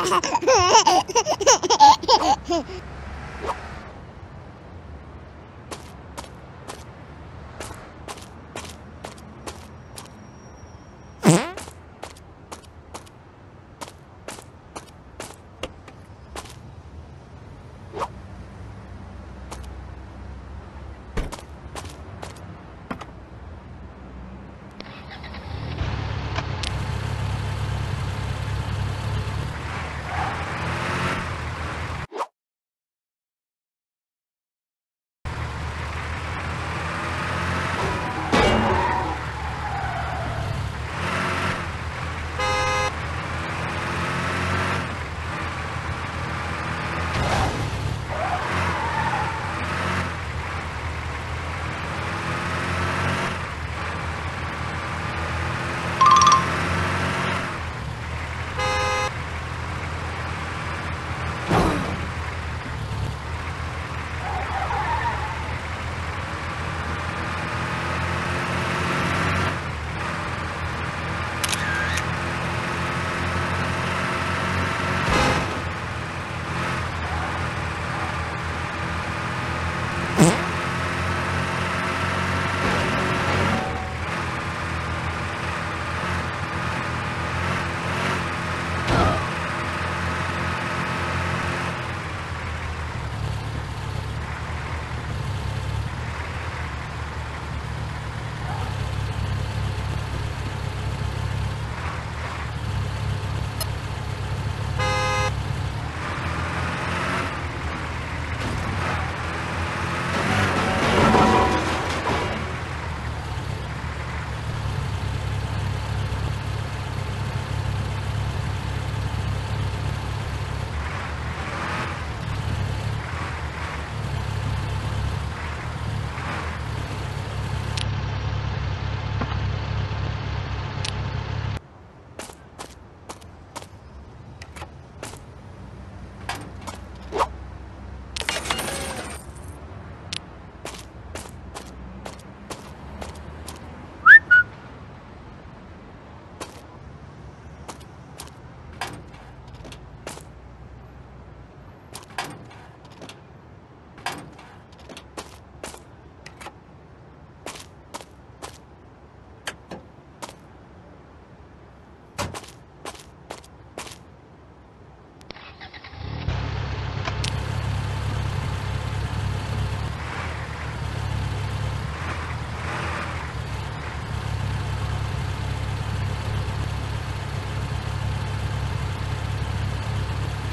Ha ha ha ha!